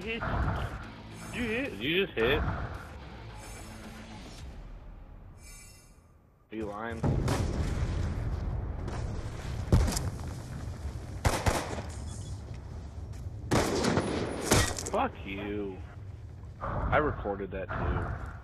Did you hit? Did you just hit? Are you lying? Fuck you. I recorded that too.